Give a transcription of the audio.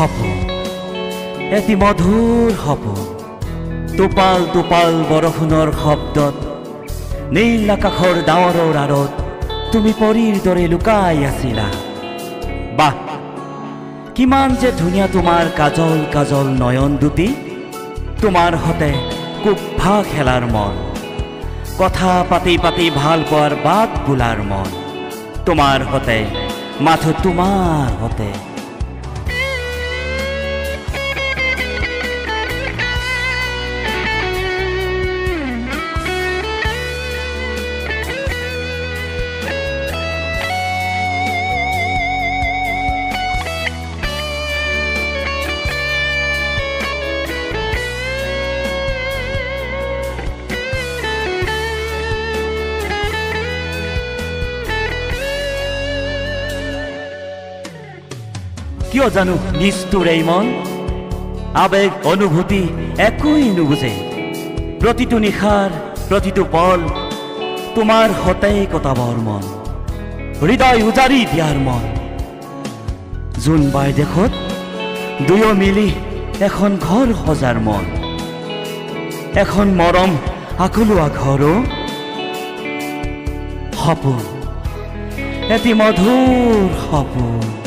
সপোন এটি মধুৰ সপোন টোপাল টোপাল বৰষুণৰ শব্দত নীল আকাশৰ ডাৱৰৰ আঁৰত তুমি পৰীৰ দৰে লুকাই আছিলা। বাহ কিমান যে ধুনীয়া তোমাৰ কাজল কাজল নয়ন দুটি তোমাৰ সতে কুভা খেলাৰ মন। কথা পাতি পাতি ভাল পোৱাৰ বাট বোলাৰ মন। তোমাৰ সতে মাথো তোমাৰ সতে কিয় জানো নিষ্ঠুৰ এই মন আৱেগ অনুভূতি একোৱেই নুবুজে। প্ৰতিটো নিশাৰ প্ৰতিটো পল তোমাৰ সতে কটাবৰ মন। হৃদয় উজাৰি দিয়াৰ মন। জোনবাই দেশত দুয়ো মিলি এখন ঘৰ সজাৰ মন। এখন মৰম আকলোৱা ঘৰো সপোন এটি মধুৰ সপোন।